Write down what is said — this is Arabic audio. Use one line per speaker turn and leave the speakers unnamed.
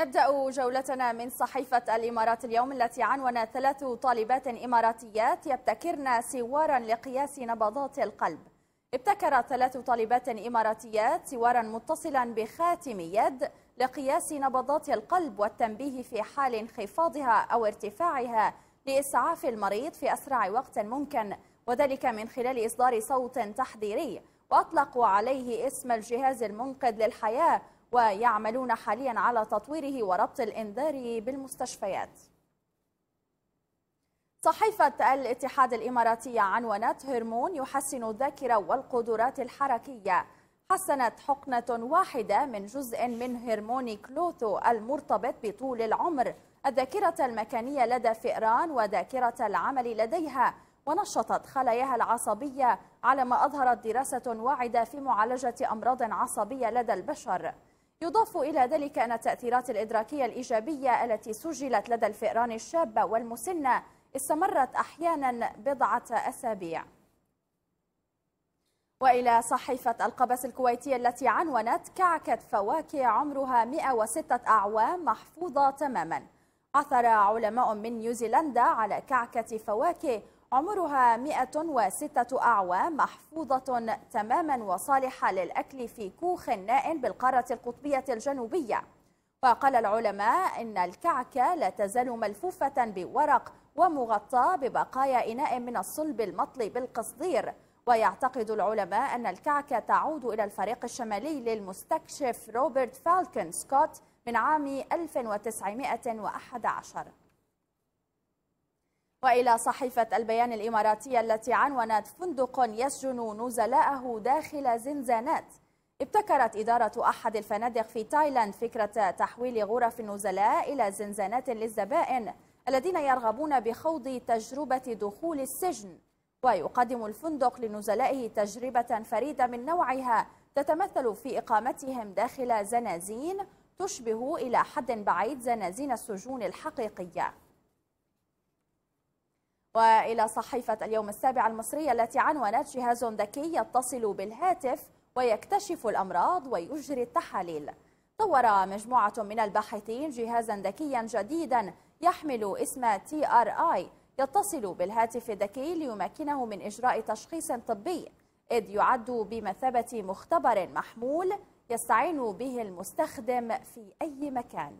نبدأ جولتنا من صحيفة الإمارات اليوم التي عنونت ثلاث طالبات إماراتيات يبتكرن سوارا لقياس نبضات القلب. ابتكرت ثلاث طالبات إماراتيات سوارا متصلا بخاتم يد لقياس نبضات القلب والتنبيه في حال انخفاضها أو ارتفاعها لإسعاف المريض في أسرع وقت ممكن وذلك من خلال إصدار صوت تحذيري. وأطلقوا عليه اسم الجهاز المنقذ للحياة ويعملون حاليا على تطويره وربط الإنذار بالمستشفيات. صحيفة الاتحاد الإماراتية عنونت هرمون يحسن الذاكرة والقدرات الحركية. حسنت حقنة واحدة من جزء من هرمون كلوثو المرتبط بطول العمر. الذاكرة المكانية لدى فئران وذاكرة العمل لديها ونشطت خلاياها العصبية على ما أظهرت دراسة واعدة في معالجة أمراض عصبية لدى البشر. يضاف إلى ذلك أن التأثيرات الإدراكية الإيجابية التي سجلت لدى الفئران الشابة والمسنة استمرت أحيانا بضعة أسابيع. وإلى صحيفة القبس الكويتية التي عنونت كعكة فواكه عمرها 106 أعوام محفوظة تماما. عثر علماء من نيوزيلندا على كعكة فواكه عمرها 106 أعوام محفوظة تماما وصالحة للأكل في كوخ نائم بالقارة القطبية الجنوبية. وقال العلماء إن الكعكة لا تزال ملفوفة بورق ومغطاة ببقايا إناء من الصلب المطلي بالقصدير. ويعتقد العلماء أن الكعكة تعود إلى الفريق الشمالي للمستكشف روبرت فالكون سكوت من عام 1911 وإلى صحيفة البيان الإماراتية التي عنونت فندق يسجن نزلاءه داخل زنزانات. ابتكرت إدارة أحد الفنادق في تايلاند فكرة تحويل غرف النزلاء إلى زنزانات للزبائن الذين يرغبون بخوض تجربة دخول السجن. ويقدم الفندق لنزلائه تجربة فريدة من نوعها تتمثل في إقامتهم داخل زنازين تشبه إلى حد بعيد زنازين السجون الحقيقية. وإلى صحيفة اليوم السابع المصرية التي عنونت جهاز ذكي يتصل بالهاتف ويكتشف الأمراض ويجري التحاليل. طور مجموعة من الباحثين جهازا ذكيا جديدا يحمل اسم TRI يتصل بالهاتف الذكي ليمكنه من إجراء تشخيص طبي إذ يعد بمثابة مختبر محمول يستعين به المستخدم في أي مكان.